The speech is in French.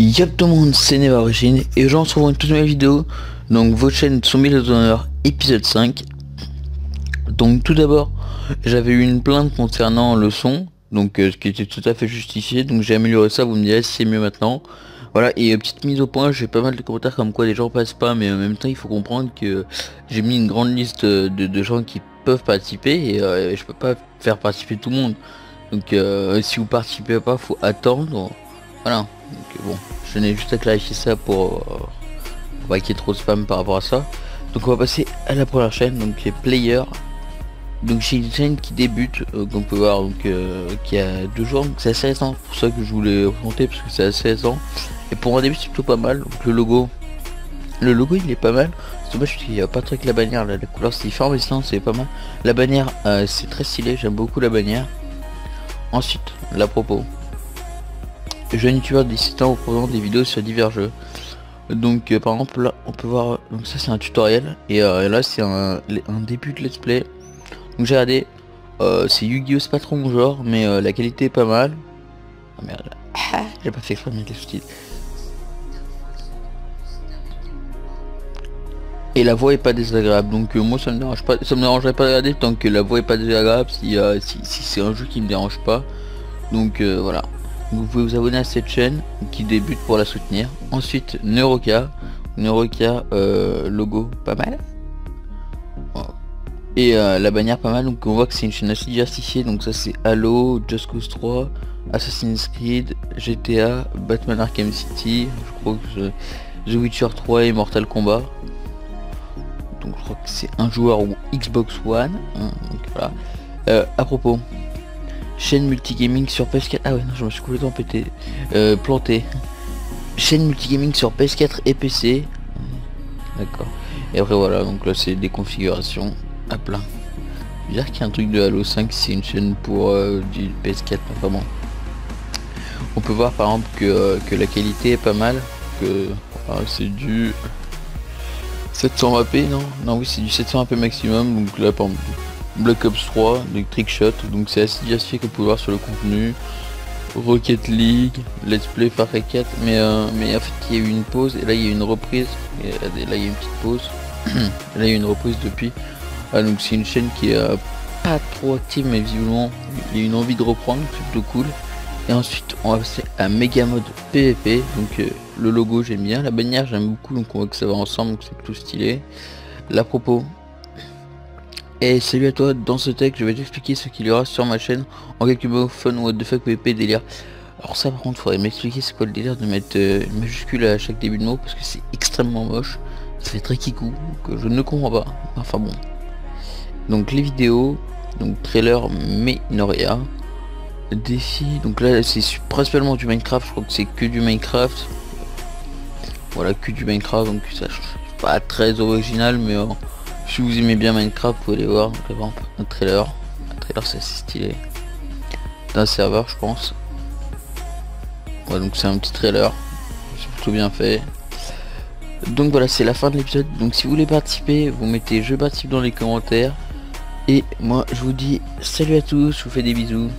Y'a tout le monde, c'est Neva Origine et aujourd'hui on se retrouve une toute nouvelle vidéo. Donc vos chaînes sont mises d'honneur épisode 5. Donc tout d'abord, j'avais eu une plainte concernant le son, donc euh, ce qui était tout à fait justifié, donc j'ai amélioré ça, vous me direz si c'est mieux maintenant. Voilà, et euh, petite mise au point, j'ai pas mal de commentaires comme quoi les gens passent pas, mais en même temps il faut comprendre que j'ai mis une grande liste de, de gens qui peuvent participer et euh, je peux pas faire participer tout le monde. Donc si vous participez pas, faut attendre. Voilà, donc bon, je n'ai juste à clarifier ça pour, euh, pas qu'il y ait trop de spam par rapport à ça. Donc on va passer à la première chaîne, donc les players. Donc j'ai une chaîne qui débute, euh, qu'on peut voir donc euh, qui a deux jours, c'est assez récent, pour ça que je voulais remonter parce que c'est assez récent. Et pour un début c'est plutôt pas mal, donc le logo. Le logo il est pas mal, c'est dommage qu'il n'y a pas très que la bannière, la couleur c'est différent mais sinon c'est pas mal. La bannière c'est très stylé, j'aime beaucoup la bannière. Ensuite, la propos jeune youtubeur de 17 ans représentant des vidéos sur divers jeux. Donc euh, par exemple là on peut voir, donc ça c'est un tutoriel et euh, là c'est un, début de let's play. Donc j'ai regardé, euh, c'est Yu-Gi-Oh c'est pas trop mon genre mais la qualité est pas mal. Oh merde, ah, j'ai pas fait exprès les sous-titres. Et la voix est pas désagréable donc moi ça me dérange pas, ça me dérangerait pas de regarder tant que la voix est pas désagréable si, si, si c'est un jeu qui me dérange pas. Donc voilà vous pouvez vous abonner à cette chaîne qui débute pour la soutenir. Ensuite, Neuroka. Neuroka, euh, logo pas mal. Et euh, la bannière pas mal, donc on voit que c'est une chaîne assez diversifiée, donc ça c'est Halo, Just Cause 3, Assassin's Creed, GTA, Batman Arkham City, je crois que The Witcher 3 et Mortal Kombat. Donc je crois que c'est un joueur ou Xbox One. Hein, voilà. Euh, à propos, Chaîne multigaming sur PS4. Ah ouais, non, je me suis complètement pété. Euh, planté. Chaîne multigaming sur PS4 et PC. D'accord. Et après voilà, donc là c'est des configurations à plein. Bizarre qu'il y a un truc de Halo 5, c'est une chaîne pour euh, du PS4, enfin bon. On peut voir par exemple que, euh, que la qualité est pas mal, que c'est du 720p, non? Non oui c'est du 720p maximum, donc là par exemple Black Ops 3, donc Trickshot, donc c'est assez diversifié que vous voir sur le contenu. Rocket League, Let's Play Far Cry 4, mais, euh, mais en fait il y a eu une pause et là il y a une reprise, et là il y a une petite pause, là il y a une reprise depuis. Ah, donc c'est une chaîne qui est euh, pas trop active mais visiblement il y a une envie de reprendre, c'est plutôt cool. Et ensuite on va passer à Mega Mode PvP, donc euh, le logo j'aime bien, la bannière j'aime beaucoup donc on voit que ça va ensemble donc c'est plutôt stylé. La propos, et salut à toi, dans ce texte je vais t'expliquer ce qu'il y aura sur ma chaîne en quelques mots fun what the fuck PvP délire. Alors ça par contre faudrait m'expliquer c'est quoi le délire de mettre euh, une majuscule à chaque début de mot parce que c'est extrêmement moche, ça fait très kikou, que je ne comprends pas, enfin bon. Donc les vidéos, donc trailer Menoria, défi, donc là c'est principalement du Minecraft, je crois que c'est que du Minecraft. Voilà que du Minecraft donc ça pas très original mais... si vous aimez bien Minecraft, vous pouvez aller voir un trailer. Un trailer c'est assez stylé. D'un serveur je pense. Ouais donc c'est un petit trailer. C'est plutôt bien fait. Donc voilà c'est la fin de l'épisode. Donc si vous voulez participer, vous mettez je participe dans les commentaires. Et moi je vous dis salut à tous, je vous fais des bisous.